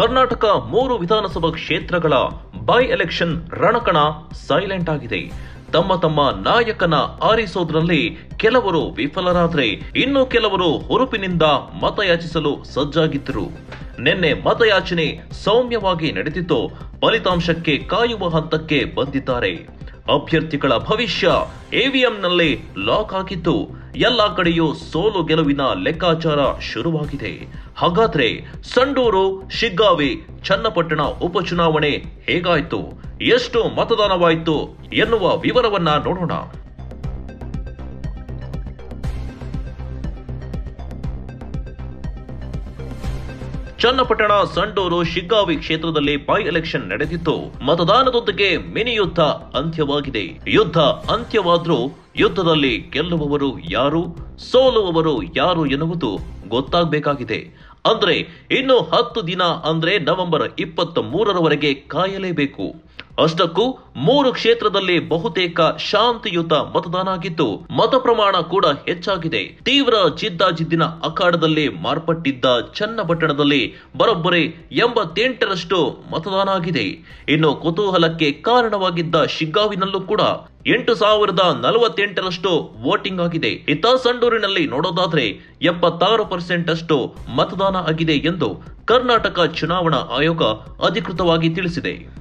ಕರ್ನಾಟಕ ಮೂರು ವಿಧಾನಸಭಾ ಕ್ಷೇತ್ರಗಳ ಬೈ ಎಲೆಕ್ಷನ್ ರಣಕಣ ಸೈಲೆಂಟ್ ಆಗಿದೆ. ತಮ್ಮ ತಮ್ಮ ನಾಯಕನ ಆರಿಸೋದ್ರಲ್ಲಿ ಕೆಲವರು ವಿಫಲರಾದ್ರೆ ಇನ್ನು ಕೆಲವರು ಹುರುಪಿನಿಂದ ಮತಯಾಚಿಸಲು ಸಜ್ಜಾಗಿದ್ದರು. ನಿನ್ನೆ ಮತಯಾಚನೆ ಸೌಮ್ಯವಾಗಿ ನಡೆದಿದ್ದು ಫಲಿತಾಂಶಕ್ಕೆ ಕಾಯುವ ಹಂತಕ್ಕೆ ಬಂದಿದ್ದಾರೆ. ಅಭ್ಯರ್ಥಿಗಳ ಭವಿಷ್ಯ ಎವಿಎಂನಲ್ಲಿ ಲಾಕ್ ಆಗಿದ್ದು ಎಲ್ಲ ಕಡೆಯೂ ಸೋಲು ಗೆಲುವಿನ ಲೆಕ್ಕಾಚಾರ ಶುರುವಾಗಿದೆ. ಹಾಗಾದ್ರೆ ಸಂಡೂರು, ಶಿಗ್ಗಾವಿ, ಚನ್ನಪಟ್ಟಣ ಉಪಚುನಾವಣೆ ಹೇಗಾಯ್ತು? ಎಷ್ಟು ಮತದಾನವಾಯಿತು ಎನ್ನುವ ವಿವರವನ್ನ ನೋಡೋಣ. ಚನ್ನಪಟ್ಟಣ, ಸಂಡೂರು, ಶಿಗ್ಗಾವಿ ಕ್ಷೇತ್ರದಲ್ಲಿ ಬೈ ಎಲೆಕ್ಷನ್ ನಡೆದಿತ್ತು. ಮತದಾನದೊಂದಿಗೆ ಮಿನಿ ಯುದ್ಧ ಅಂತ್ಯವಾಗಿದೆ. ಯುದ್ಧ ಅಂತ್ಯವಾದ್ರೂ ಯುದ್ಧದಲ್ಲಿ ಗೆಲ್ಲುವವರು ಯಾರು, ಸೋಲುವವರು ಯಾರು ಎನ್ನುವುದು ಗೊತ್ತಾಗಬೇಕಾಗಿದೆ. ಅಂದ್ರೆ ಇನ್ನು ಹತ್ತು ದಿನ ಅಂದ್ರೆ ನವೆಂಬರ್ ಇಪ್ಪತ್ತ ಮೂರರವರೆಗೆ ಕಾಯಲೇಬೇಕು. ಅಷ್ಟಕ್ಕೂ ಮೂರು ಕ್ಷೇತ್ರದಲ್ಲಿ ಬಹುತೇಕ ಶಾಂತಿಯುತ ಮತದಾನ ಆಗಿದ್ದು, ಮತ ಪ್ರಮಾಣ ಕೂಡ ಹೆಚ್ಚಾಗಿದೆ. ತೀವ್ರ ಜಿದ್ದಾಜಿದ್ದಿನ ಅಖಾಡದಲ್ಲಿ ಮಾರ್ಪಟ್ಟಿದ್ದ ಚನ್ನಪಟ್ಟಣದಲ್ಲಿ ಬರೋಬ್ಬರಿ ಎಂಬತ್ತೆಂಟರಷ್ಟು ಮತದಾನ ಆಗಿದೆ. ಇನ್ನು ಕುತೂಹಲಕ್ಕೆ ಕಾರಣವಾಗಿದ್ದ ಶಿಗ್ಗಾವಿನಲ್ಲೂ ಕೂಡ ಎಂಟು ಸಾವಿರದ ನಲವತ್ತೆಂಟರಷ್ಟು ವೋಟಿಂಗ್ ಆಗಿದೆ. ಇತ್ತ ಸಂಡೂರಿನಲ್ಲಿ ನೋಡೋದಾದ್ರೆ ಎಪ್ಪತ್ತಾರು ಪರ್ಸೆಂಟ್ ಅಷ್ಟು ಮತದಾನ ಆಗಿದೆ ಎಂದು ಕರ್ನಾಟಕ ಚುನಾವಣಾ ಆಯೋಗ ಅಧಿಕೃತವಾಗಿ ತಿಳಿಸಿದೆ.